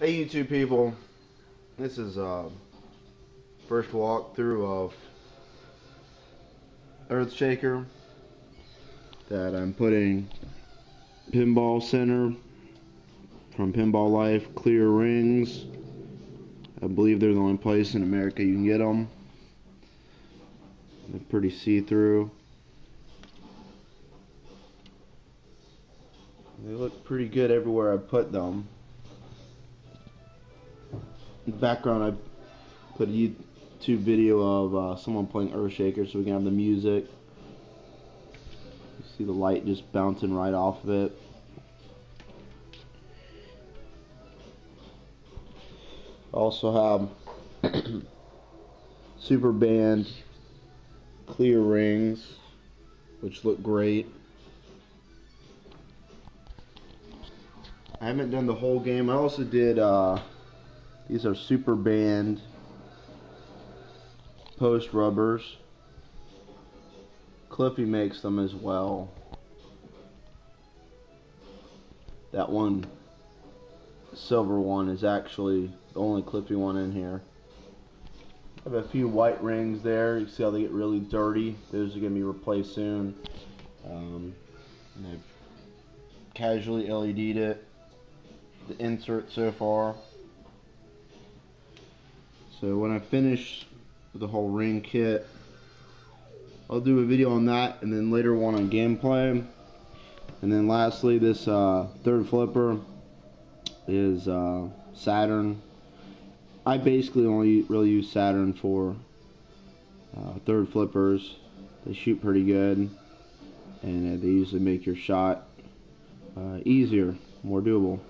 Hey YouTube people, this is uh, first walkthrough of Earthshaker that I'm putting Pinball Center from Pinball Life clear rings. I believe they're the only place in America you can get them. They're pretty see-through. They look pretty good everywhere I put them. In the background I put a YouTube video of uh, someone playing Earthshaker so we can have the music. You see the light just bouncing right off of it. Also have Super Band clear rings which look great. I haven't done the whole game. I also did, uh, these are Super Band post rubbers. Cliffy makes them as well. That one silver one is actually the only Cliffy one in here. I have a few white rings there. You see how they get really dirty. Those are going to be replaced soon. Um, I've casually LED'd it the insert so far. So when I finish the whole ring kit, I'll do a video on that and then later one on gameplay. And then lastly, this uh, third flipper is uh, Saturn. I basically only really use Saturn for uh, third flippers. They shoot pretty good and uh, they usually make your shot uh, easier, more doable.